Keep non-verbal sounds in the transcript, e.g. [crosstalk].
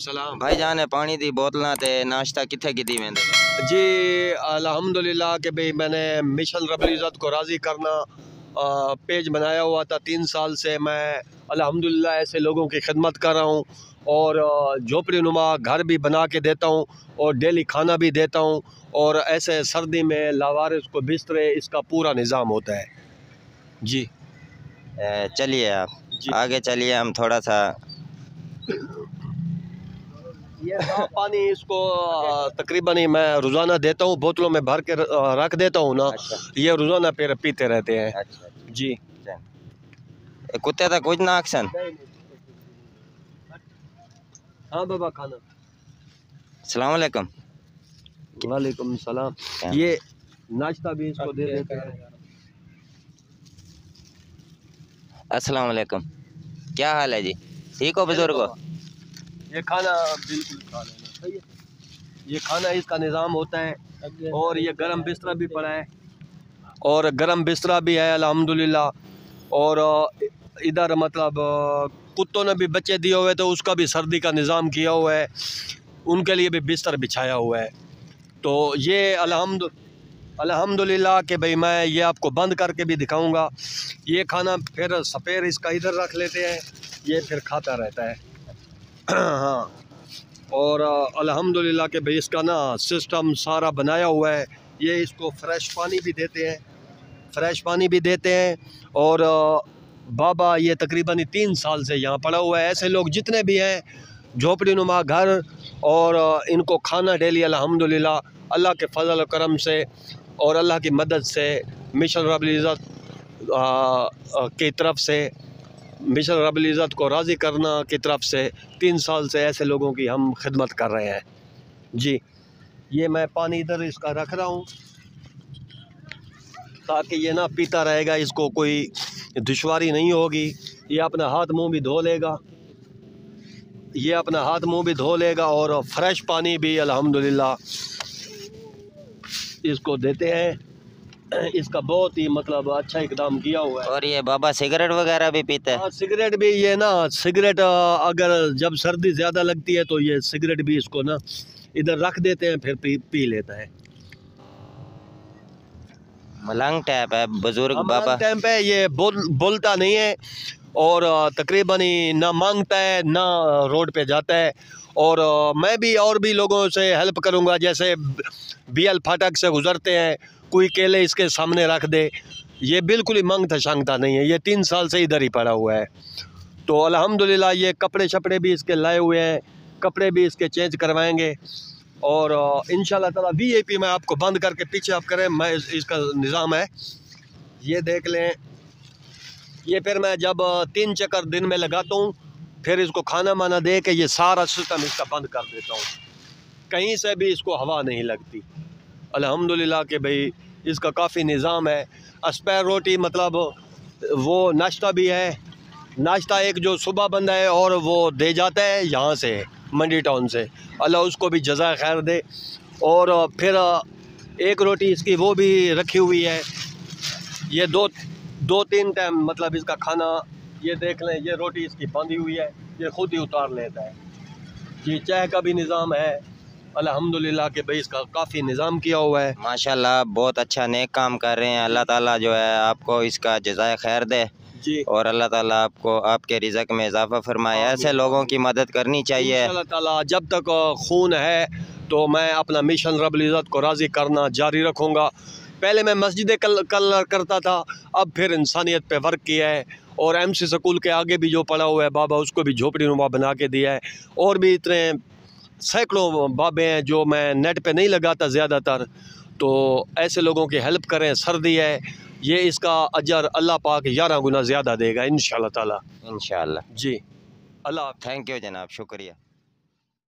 सलाम। भाई जान है पानी दी बोतल ते नाश्ता किथे की वेंदे जी अल्हम्दुलिल्लाह के भाई मैंने मिशन रबल इज़्ज़त को राज़ी करना आ, पेज बनाया हुआ था तीन साल से। मैं अल्हम्दुलिल्लाह ऐसे लोगों की खिदमत कर रहा हूँ और झोपड़ी नुमा घर भी बना के देता हूँ और डेली खाना भी देता हूँ और ऐसे सर्दी में लावारिस को बिस्तरे इसका पूरा निज़ाम होता है। जी। चलिए आप। आगे चलिए हम थोड़ा सा ये पानी इसको तकरीबन ही मैं रोज़ाना देता हूँ बोतलों में भर के रख देता हूँ ना अच्छा। ये रोज़ाना फिर पीते रहते हैं। अच्छा। जी। कुत्ते तो कुछ ना अक्सन। हाँ बाबा खाना। सलाम वालेकुम वालेकुम सलाम। ये नाश्ता भी इसको दे देते हैं। अस्सलाम वालेकुम क्या हाल है जी? ठीक हो बुज़ुर्ग? ये खाना बिल्कुल खा लेना सही है। ये खाना इसका निज़ाम होता है और ये गरम बिस्तरा भी पड़ा है। और गरम बिस्तरा भी है, अल्हम्दुलिल्लाह। और इधर मतलब कुत्तों ने भी बच्चे दिए हुए तो उसका भी सर्दी का निज़ाम किया हुआ है। उनके लिए भी बिस्तर बिछाया हुआ है। तो ये अलहमद, अल्हम्दुलिल्लाह के भाई मैं ये आपको बंद करके भी दिखाऊँगा। ये खाना फिर सफ़ेद इसका इधर रख लेते हैं, ये फिर खाता रहता है। हाँ। और अल्हम्दुलिल्लाह के भाई इसका ना सिस्टम सारा बनाया हुआ है। ये इसको फ्रेश पानी भी देते हैं। फ्रेश पानी भी देते हैं। और बाबा ये तकरीबन तीन साल से यहाँ पड़ा हुआ है। ऐसे लोग जितने भी हैं झोपड़ी नुमा घर और इनको खाना डेली अल्हम्दुलिल्लाह, अल्लाह के फजल करम से और अल्लाह की मदद से, मिशन रबल की तरफ़ से मिशन रबल इज़्ज़त को राज़ी करना की तरफ़ से तीन साल से ऐसे लोगों की हम खिदमत कर रहे हैं। जी, ये मैं पानी इधर इसका रख रहा हूँ ताकि ये ना पीता रहेगा, इसको कोई दुशारी नहीं होगी। ये अपना हाथ मुँह भी धो लेगा। ये अपना हाथ मुँह भी धो लेगा और फ्रेश पानी भी, अल्हम्दुलिल्लाह, इसको देते हैं। [coughs] इसका बहुत ही मतलब अच्छा इकदाम किया हुआ है। और ये बाबा सिगरेट वगैरह भी पीते हैं। हाँ सिगरेट भी ये ना सिगरेट अगर जब सर्दी ज़्यादा लगती है तो ये सिगरेट भी इसको ना इधर रख देते हैं फिर पी पी लेता है। मलंग टैप है बुज़ुर्ग हाँ, बाबा। टैप है ये बोल बोलता नहीं है और तकरीबन ही ना माँगता है ना रोड पे जाता है। और मैं भी और भी लोगों से हेल्प करूँगा जैसे बी एल फाटक से गुज़रते हैं कोई केले इसके सामने रख दे ये बिल्कुल ही मंगता शंगता नहीं है। ये तीन साल से इधर ही पड़ा हुआ है। तो अल्हम्दुलिल्लाह ये कपड़े शपड़े भी इसके लाए हुए हैं कपड़े भी इसके चेंज करवाएँगे। और इन ताला वी आई पी मैं आपको बंद करके पीछे आप करें मैं इस, इसका निज़ाम है। ये देख लें ये फिर मैं जब तीन चक्कर दिन में लगाता हूँ फिर इसको खाना माना दे के ये सारा सिस्टम इसका बंद कर देता हूँ। कहीं से भी इसको हवा नहीं लगती। अल्हम्दुलिल्लाह के भाई इसका काफ़ी निज़ाम है। अस्पैर रोटी मतलब वो नाश्ता भी है। नाश्ता एक जो सुबह बंदा है और वो दे जाता है यहाँ से, मंडी टाउन से। अल्लाह उसको भी जजा खैर दे। और फिर एक रोटी इसकी वो भी रखी हुई है। ये दो दो तीन टाइम मतलब इसका खाना, ये देख लें, ये रोटी इसकी बंधी हुई है, ये ख़ुद ही उतार लेता है। ये चाय का भी निज़ाम है। अल्हम्दुलिल्लाह के भाई इसका काफ़ी निज़ाम किया हुआ है। माशाल्लाह बहुत अच्छा नेक काम कर रहे हैं। अल्लाह ताला जो है आपको इसका जजाय खैर दे जी। और अल्लाह ताला आपको आपके रिजक में इजाफा फरमाए। ऐसे लोगों की मदद करनी चाहिए। अल्लाह ताला जब तक खून है तो मैं अपना मिशन रबल इज़्ज़त को राज़ी करना जारी रखूँगा। पहले मैं मस्जिद कल कलर करता था अब फिर इंसानियत पे वर्क किया है और एम सी स्कूल के आगे भी जो पड़ा हुआ है बाबा उसको भी झोपड़ी नुमा बना के दिया है। और भी इतने सैकड़ों बाबे हैं जो मैं नेट पे नहीं लगाता ज़्यादातर तो ऐसे लोगों की हेल्प करें सर्दी है ये इसका अजर अल्लाह पाक ग्यारह गुना ज़्यादा देगा इन तला। इन जी। अल्लाह थैंक यू जनाब शुक्रिया।